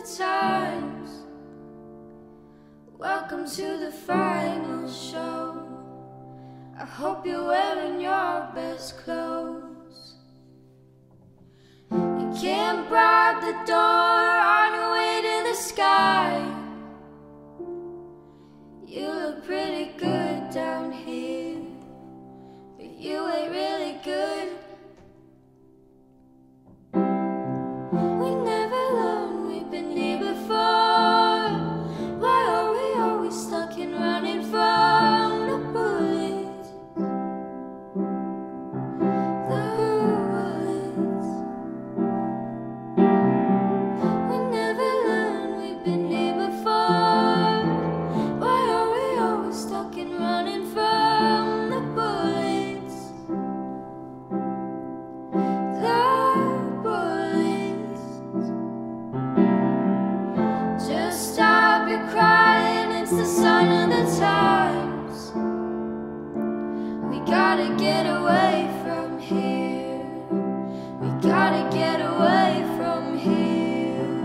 the times. Welcome to the final show. I hope you're wearing your best clothes. You can't bribe the door on your way to the sky. We gotta get away from here. We gotta get away from here.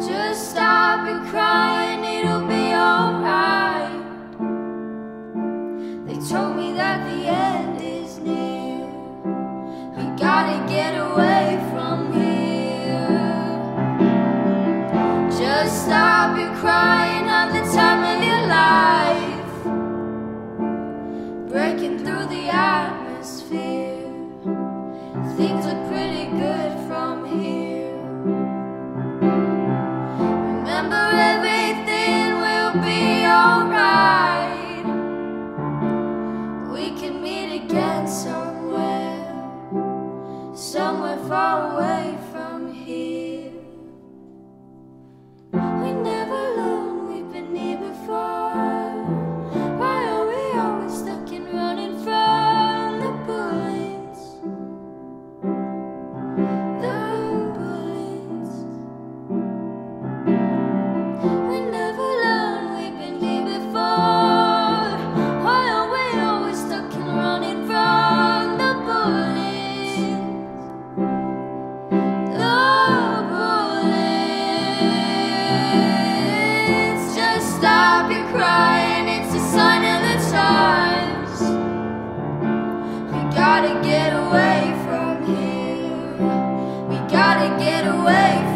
Just stop your crying, it'll be alright. They told me that the end is near. We gotta get away. we can gotta get away from here. We gotta get away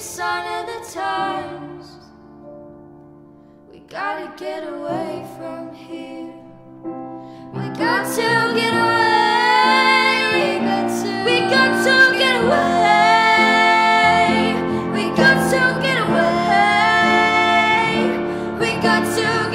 a sign of the times. We gotta get away from here. We got to get away. We got to, we got to get away. We got to get away. We got to.